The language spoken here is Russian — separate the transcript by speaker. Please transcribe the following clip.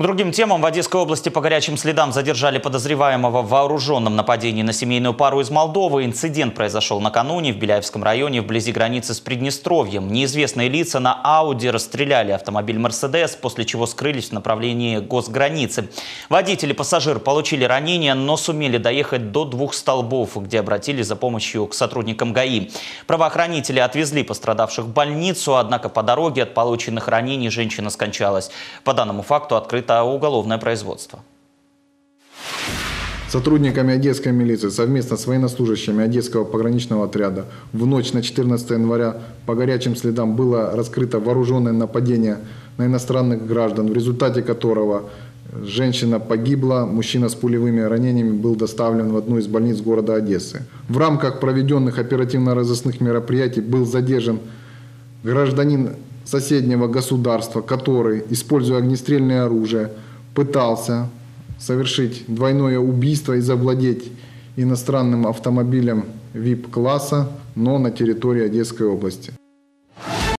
Speaker 1: Другим темам в Одесской области по горячим следам задержали подозреваемого в вооруженном нападении на семейную пару из Молдовы. Инцидент произошел накануне в Беляевском районе вблизи границы с Приднестровьем. Неизвестные лица на Ауди расстреляли автомобиль «Мерседес», после чего скрылись в направлении госграницы. Водитель и пассажир получили ранения, но сумели доехать до двух столбов, где обратились за помощью к сотрудникам ГАИ. Правоохранители отвезли пострадавших в больницу, однако по дороге от полученных ранений женщина скончалась. По данному факту открыто уголовное производство.
Speaker 2: Сотрудниками Одесской милиции совместно с военнослужащими Одесского пограничного отряда в ночь на 14 января по горячим следам было раскрыто вооруженное нападение на иностранных граждан, в результате которого женщина погибла, мужчина с пулевыми ранениями был доставлен в одну из больниц города Одессы. В рамках проведенных оперативно-розыскных мероприятий был задержан гражданин соседнего государства, который, используя огнестрельное оружие, пытался совершить двойное убийство и завладеть иностранным автомобилем VIP-класса, но на территории Одесской области.